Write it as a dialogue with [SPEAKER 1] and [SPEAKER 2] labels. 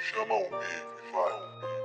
[SPEAKER 1] Chama o Big, vai.